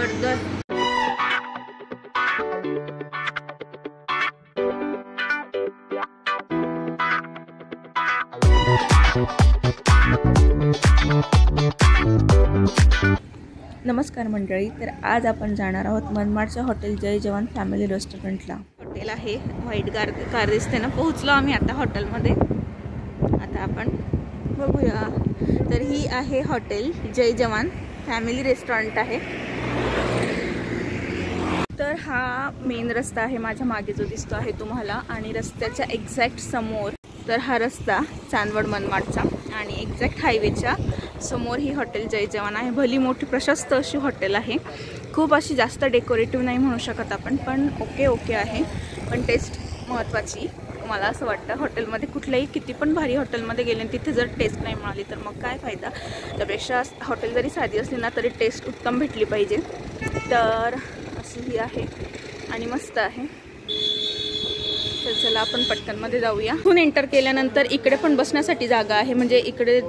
जबरदस्त. नमस्कार मंडळी तर आज आपण जाणार आहोत मनमाडच्या हॉटेल जय जवान फॅमिली रेस्टॉरंटला. हॉटेल आहे व्हाईट कार कार दिसते ना पोहोचलो आम्ही आता हॉटेलमध्ये. आता आपण बघूया. तर ही आहे हॉटेल जय जवान फॅमिली रेस्टॉरंट आहे. तर हा मेन रस्ता आहे माझ्या मागे जो दिसतो आहे तुम्हाला. आणि रस्त्याच्या एक्झॅक्ट समोर तर हा रस्ता चांदवड मनमाडचा. आणि एक्झॅक्ट हायवेच्या समोर ही हॉटेल जय जवान आहे. भली मोठी प्रशस्त अशी हॉटेल आहे. खूप अशी जास्त डेकोरेटिव्ह नाही म्हणू शकत आपण पण ओके ओके आहे. पण टेस्ट महत्त्वाची मला असं वाटतं. हॉटेलमध्ये कुठल्याही किती पण भारी हॉटेलमध्ये गेले आणि तिथे जर टेस्ट नाही मिळाली तर मग काय फायदा? त्यापेक्षा हॉटेल जरी साधी असली ना तरी टेस्ट उत्तम भेटली पाहिजे. तर ही आहे आणि मस्त आहे. तर चला आपण पटकनमध्ये जाऊया. इथून एंटर केल्यानंतर इकडे पण बसण्यासाठी जागा आहे. म्हणजे इकडे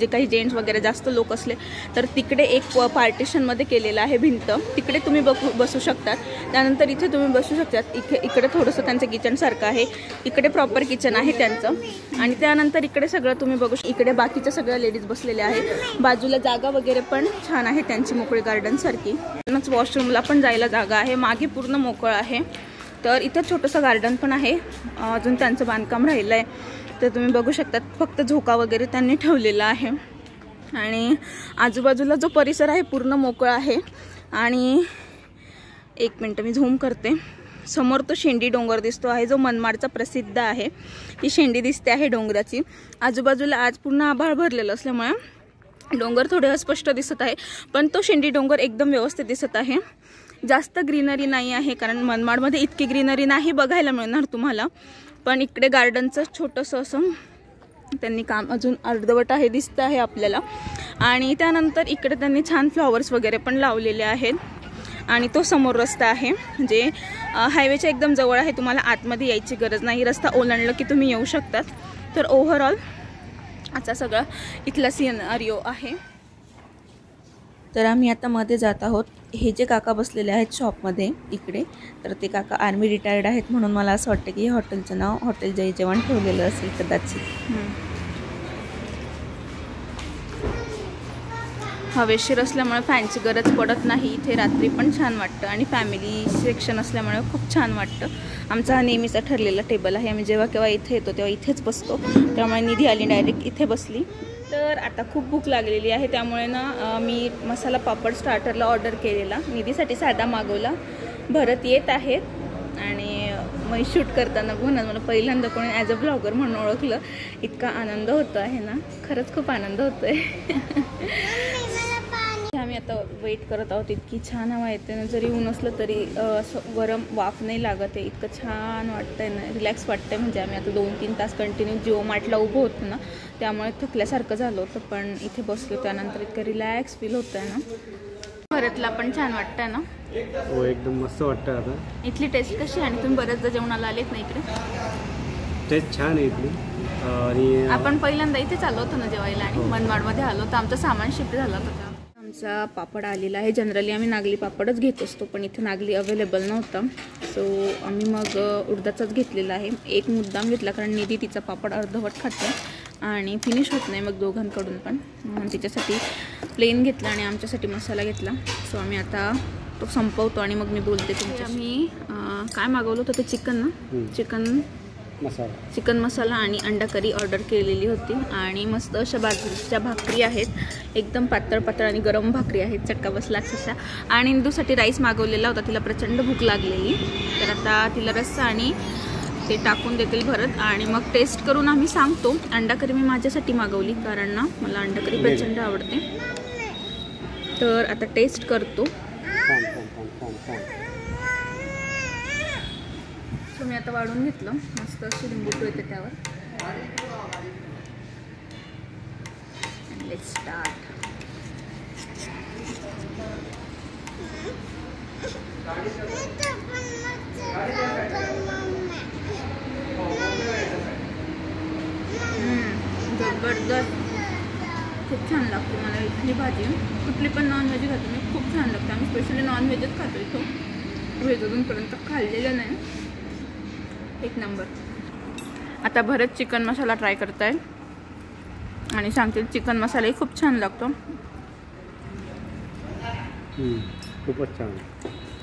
जे काही जेंट्स वगैरे जास्त लोक असले तर तिकडे एक पार्टिशनमध्ये केलेलं आहे भिंत. तिकडे तुम्ही बघू बसू शकतात. त्यानंतर इथे तुम्ही बसू शकतात. इथे इकडे थोडंसं त्यांचं किचनसारखं आहे. इकडे प्रॉपर किचन आहे त्यांचं. आणि त्यानंतर इकडे सगळं तुम्ही बघू इकडे बाकीच्या सगळ्या लेडीज बसलेल्या आहेत. बाजूला जागा वगैरे पण छान आहे त्यांची मोकळी गार्डनसारखी वॉशरूमला पण जायला जागा आहे. मागे पूर्ण मोकळं आहे. तर इथं छोटंसं गार्डन पण आहे. अजून त्यांचं बांधकाम राहिलं आहे तर तुम्ही बघू शकतात फक्त झोका वगैरे त्यांनी ठेवलेला आहे. आणि आजूबाजूला जो परिसर आहे पूर्ण मोकळा आहे. आणि एक मिनटं मी झूम करते. समोर तो शेंडी डोंगर दिसतो आहे जो मनमाडचा प्रसिद्ध आहे. ही शेंडी दिसते आहे डोंगराची. आजूबाजूला आज पूर्ण आभाळ भरलेलं असल्यामुळे डोंगर थोडे अस्पष्ट दिसत आहे पण तो शेंडी डोंगर एकदम व्यवस्थित दिसत आहे. जास्त ग्रीनरी नाही आहे कारण मनमाडमध्ये इतकी ग्रीनरी नाही बघायला मिळणार तुम्हाला. पण इकडे गार्डनचं छोटंसं असं त्यांनी काम अजून अर्धवट आहे दिसतं आहे आपल्याला. आणि त्यानंतर इकडे त्यांनी छान फ्लॉवर्स वगैरे पण लावलेले आहेत. आणि तो समोर रस्ता आहे म्हणजे हायवेच्या एकदम जवळ आहे. तुम्हाला आतमध्ये यायची गरज नाही. रस्ता ओलांडलं की तुम्ही येऊ शकतात. तर ओव्हरऑल असा सगळा इथला सिनरिओ आहे. तर आम्ही आता मध्ये जात आहोत. हे जे काका बसलेले आहेत शॉपमध्ये इकडे तर ते काका आर्मी रिटायर्ड आहेत म्हणून मला असं वाटतं की हे हॉटेलचं नाव हॉटेल जय जेवण ठेवलेलं असेल कदाचित. हवेशीर असल्यामुळे फॅनची गरज पडत नाही. इथे रात्री पण छान वाटतं आणि फॅमिली सेक्शन असल्यामुळे खूप छान वाटतं. आमचा हा नेहमीचा ठरलेला टेबल आहे. आम्ही जेव्हा केव्हा इथे येतो तेव्हा इथेच बसतो. त्यामुळे निधी आली डायरेक्ट इथे बसली. तर आता खूप भूक लागलेली आहे त्यामुळे ना मी मसाला पापड स्टार्टरला ऑर्डर केलेला. निधीसाठी साधा मागवला. भरत येत आहेत आणि मग शूट करताना बघून मला पहिल्यांदा कोणी ॲज अ ब्लॉगर म्हणून ओळखलं. इतका आनंद होतो आहे ना. खरंच खूप आनंद होतो आहे आम्ही आता वेट करत आहोत. इतकी छान हवा येते ना. जरी ऊन असलं तरी असं गरम वाफ नाही लागत आहे. इतकं छान वाटतंय ना. रिलॅक्स वाटतंय म्हणजे आम्ही आता दोन तीन तास कंटिन्यू जिओ मार्टला उभं होतो ना. त्यामुळे थकल्यासारखं झालं होतं पण इथे बसलो त्यानंतर इतकं रिलॅक्स फील होतं आहे ना. भरतला पण छान वाटतंय ना. हो एकदम मस्त वाटतं आता. इथली टेस्ट कशी आणि तुम्ही बऱ्याचदा जेवणाला आलेत ना इकडे? टेस्ट छान आहे इथली. आणि आपण पहिल्यांदा इथेच आलो होतो ना जेवायला आणि मनमाडमध्ये आलो तर आमचं सामान शिफ्ट झालं होतं. आमचा पापड आलेला आहे. जनरली आम्ही नागली पापडच घेत असतो पण इथे नागली अवेलेबल नव्हता. सो आम्ही मग उडदाचाच घेतलेला आहे. एक मुद्दाम घेतला कारण निधी तिचा पापड अर्धवट खाते आणि फिनिश होत नाही मग दोघांकडून पण. म्हणून तिच्यासाठी प्लेन घेतला आणि आमच्यासाठी मसाला घेतला. सो आम्ही आता तो संपवतो आणि मग मी बोलते तुमच्या आम्ही अ, काय मागवलं होतं ते चिकन ना. चिकन मसाला. चिकन मसाला आणि अंडा करी ऑर्डर केलेली होती. आणि मस्त अशा बाजरीच्या भाकरी आहेत. एकदम पातळ पातळ आणि गरम भाकरी आहेत. चटका बसला अक्षरशः. आणि इंदूसाठी राईस मागवलेला होता. तिला प्रचंड भूक लागलेली. तर आता तिला रस्सा आणि ते टाकून देतील भरत. आणि मग टेस्ट करून आम्ही सांगतो. अंडा करी मी माझ्यासाठी मागवली. कारण ना मला अंडा करी प्रचंड आवडते. तर आता टेस्ट करतो. सो मी आता वाढून घेतलं. मस्त अशी लिंबू पिळते त्यावर. लेट जबरदस्त. खूप छान लागते मला इथली भाजी. कुठली पण नॉनव्हेज खातो मी खूप छान लागते. आम्ही स्पेशली नॉनव्हेजच खातो इथं. व्हेज अजूनपर्यंत खाल्लेलं नाही. एक नंबर. आता भरत चिकन मसाला ट्राय करताय. आणि सांगतील चिकन मसालाही खूप छान लागतो. खूपच छान.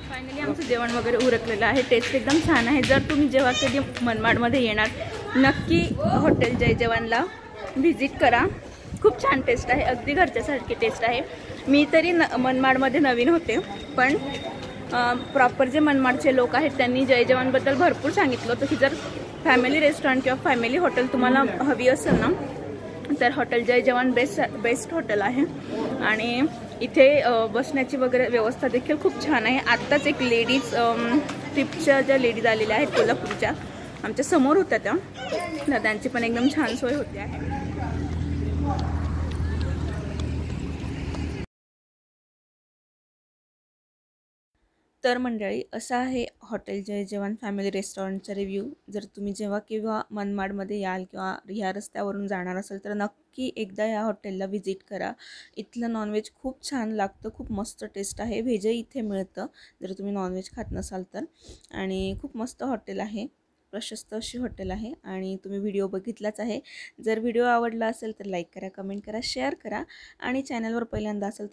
फायनली आमचं जेवण वगैरे उरकलेलं आहे. टेस्ट एकदम छान आहे. जर तुम्ही जेव्हा कधी मनमाडमध्ये येणार नक्की हॉटेल जय जवानला व्हिजिट करा. खूप छान टेस्ट आहे. अगदी घरच्यासारखी टेस्ट आहे. मी तरी न मनमाडमध्ये नवीन होते पण प्रॉपर जे मनमाडचे लोक आहेत त्यांनी जय जवानबद्दल भरपूर सांगितलं होतं की जर फॅमिली रेस्टॉरंट किंवा फॅमिली हॉटेल तुम्हाला हवी असेल ना तर हॉटेल जय जवान बेस्ट बेस्ट हॉटेल आहे. आणि इथे बसण्याची वगैरे व्यवस्था देखील खूप छान आहे. आत्ताच एक लेडीज ट्रिपच्या ज्या लेडीज आलेल्या आहेत कोल्हापूरच्या आमच्यासमोर होत्या त्या. त्यांची पण एकदम छान सोय होती आहे. तर मंडळी असा आहे हॉटेल जय जवान फॅमिली रेस्टॉरंटचा रिव्ह्यू. जर तुम्ही जेव्हा किंवा मनमाडमध्ये याल किंवा ह्या रस्त्यावरून जाणार असाल तर नक्की एकदा या हॉटेलला व्हिजिट करा. इथलं नॉनव्हेज खूप छान लागतं खूप मस्त टेस्ट आहे. व्हेजही इथे मिळतं जर तुम्ही नॉनव्हेज खात नसाल तर. आणि खूप मस्त हॉटेल आहे प्रशस्त अशी हॉटेल आहे आणि तुम्ही व्हिडिओ बघितलाच आहे. जर व्हिडिओ आवडला असेल तर लाईक करा कमेंट करा शेअर करा आणि चॅनलवर पहिल्यांदा असेल